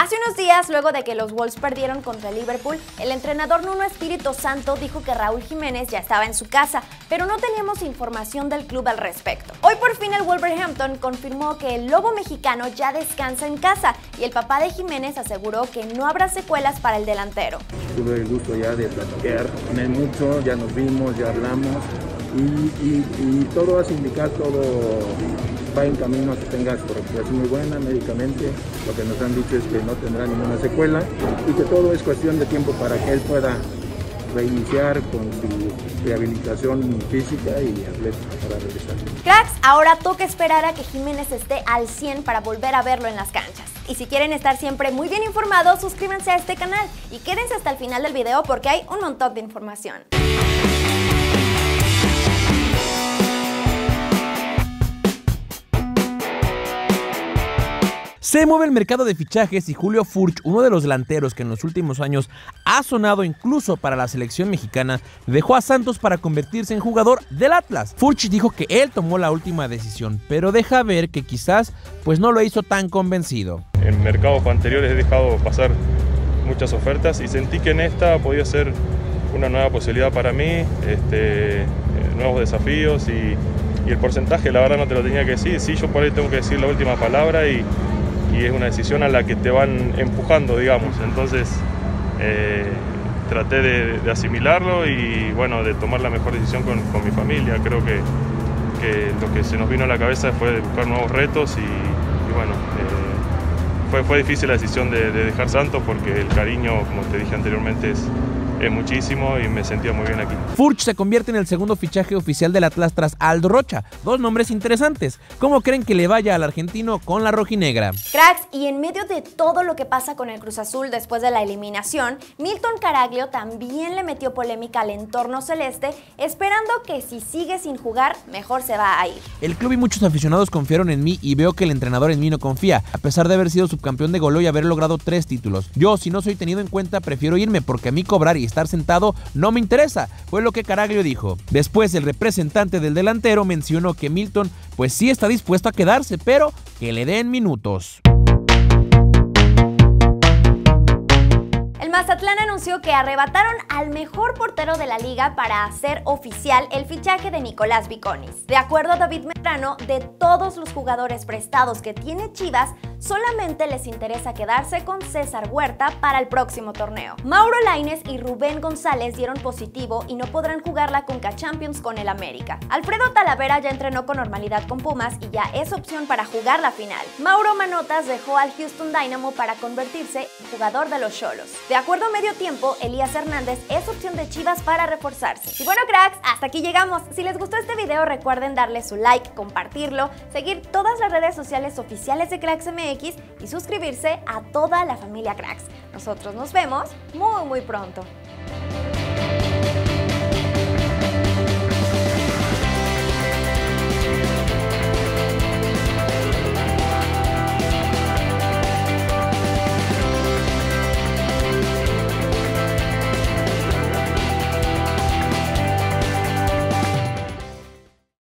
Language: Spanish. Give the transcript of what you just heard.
Hace unos días, luego de que los Wolves perdieron contra Liverpool, el entrenador Nuno Espíritu Santo dijo que Raúl Jiménez ya estaba en su casa, pero no teníamos información del club al respecto. Hoy por fin el Wolverhampton confirmó que el lobo mexicano ya descansa en casa y el papá de Jiménez aseguró que no habrá secuelas para el delantero. Tuve el gusto ya de platicar mucho, ya nos vimos, ya hablamos y, todo hace indicar, todo va en camino a que tenga su recuperación muy buena médicamente. Lo que nos han dicho es que no tendrá ninguna secuela y que todo es cuestión de tiempo para que él pueda reiniciar con su rehabilitación física y atlética para regresar. Cracks, ahora toca esperar a que Jiménez esté al 100 para volver a verlo en las canchas. Y si quieren estar siempre muy bien informados, suscríbanse a este canal y quédense hasta el final del video porque hay un montón de información. Se mueve el mercado de fichajes y Julio Furch, uno de los delanteros que en los últimos años ha sonado incluso para la selección mexicana, dejó a Santos para convertirse en jugador del Atlas. Furch dijo que él tomó la última decisión, pero deja ver que quizás pues no lo hizo tan convencido. En mercados anteriores he dejado pasar muchas ofertas y sentí que en esta podía ser una nueva posibilidad para mí, este, nuevos desafíos y, y el porcentaje la verdad no te lo tenía que decir, sí yo por ahí tengo que decir la última palabra y y es una decisión a la que te van empujando, digamos. Entonces eh, traté de, asimilarlo y bueno, de tomar la mejor decisión con, mi familia. Creo que, lo que se nos vino a la cabeza fue buscar nuevos retos y, bueno, eh, fue, fue difícil la decisión de, de dejar Santos porque el cariño, como te dije anteriormente, es, es muchísimo y me sentía muy bien aquí. Furch se convierte en el segundo fichaje oficial del Atlas tras Aldo Rocha. Dos nombres interesantes. ¿Cómo creen que le vaya al argentino con la rojinegra? Cracks, y en medio de todo lo que pasa con el Cruz Azul después de la eliminación, Milton Caraglio también le metió polémica al entorno celeste, esperando que si sigue sin jugar, mejor se va a ir. El club y muchos aficionados confiaron en mí y veo que el entrenador en mí no confía, a pesar de haber sido subcampeón de Golo y haber logrado tres títulos. Yo, si no soy tenido en cuenta, prefiero irme porque a mí cobrar y estar sentado no me interesa, fue lo que Caraglio dijo. Después el representante del delantero mencionó que Milton pues sí está dispuesto a quedarse, pero que le den minutos. Mazatlán anunció que arrebataron al mejor portero de la liga para hacer oficial el fichaje de Nicolás Viconis. De acuerdo a David Medrano, de todos los jugadores prestados que tiene Chivas, solamente les interesa quedarse con César Huerta para el próximo torneo. Mauro Laines y Rubén González dieron positivo y no podrán jugar la Conca Champions con el América. Alfredo Talavera ya entrenó con normalidad con Pumas y ya es opción para jugar la final. Mauro Manotas dejó al Houston Dynamo para convertirse en jugador de los Cholos acuerdo a medio tiempo, Elías Hernández es opción de Chivas para reforzarse. Y bueno, cracks, hasta aquí llegamos. Si les gustó este video, recuerden darle su like, compartirlo, seguir todas las redes sociales oficiales de Cracks Y suscribirse a toda la familia Cracks. Nosotros nos vemos muy, muy pronto.